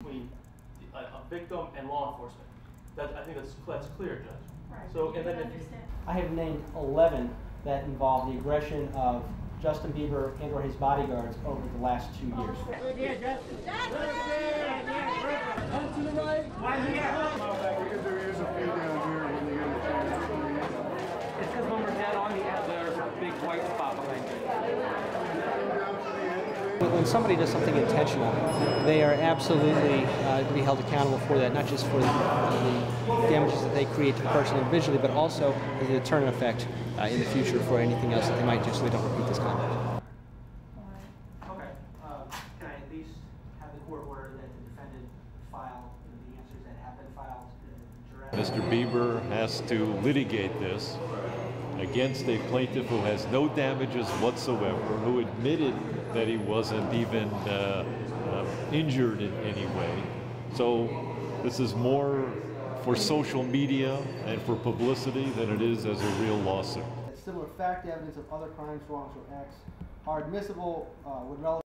between the- a, a victim and law enforcement. That, I think that's, that's clear, Judge. Right. So, and then I if you. I have named 11 that involve the aggression of Justin Bieber and or his bodyguards over the last two years. Because there is a few down here when you get a chance. It's because when we're dead on the end, there's a big white spot behind you. When when somebody does something intentional, they are absolutely uh, to be held accountable for that, not just for the, the damages that they create to the person individually, but also the deterrent effect uh, in the future for anything else that they might do so they don't repeat this conduct. Okay. At least have the court order that the defendant file the answers that have been filed? Mr. Bieber has to litigate this against a plaintiff who has no damages whatsoever, who admitted that he wasn't even uh, uh, injured in any way. So this is more for social media and for publicity than it is as a real lawsuit. Similar fact evidence of other crimes, wrongs, or acts are admissible uh, when relevant.